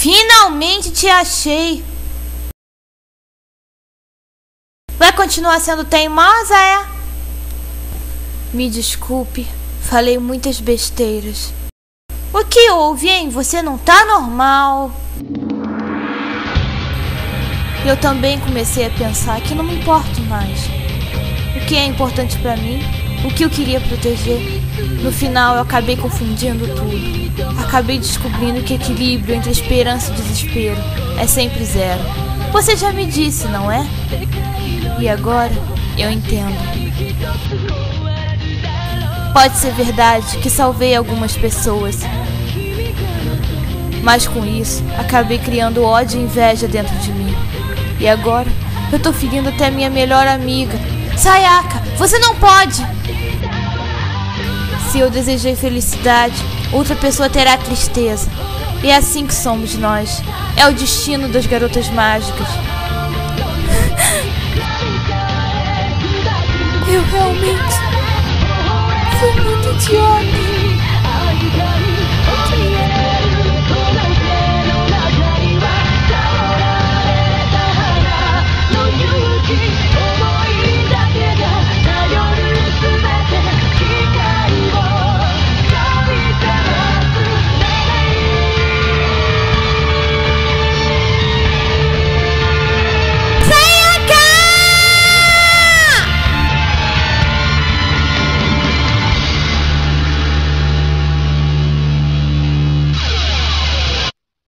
Finalmente te achei. Vai continuar sendo teimosa, é? Me desculpe, falei muitas besteiras. O que houve, hein? Você não tá normal. Eu também comecei a pensar que não me importo mais. O que é importante para mim, o que eu queria proteger. No final eu acabei confundindo tudo. Acabei descobrindo que equilíbrio entre esperança e desespero é sempre zero. Você já me disse, não é? E agora eu entendo. Pode ser verdade que salvei algumas pessoas. Mas com isso, acabei criando ódio e inveja dentro de mim. E agora, eu tô ferindo até minha melhor amiga. Sayaka, você não pode! Se eu desejei felicidade, outra pessoa terá tristeza. E é assim que somos nós. É o destino das garotas mágicas. Eu realmente fui muito idiota.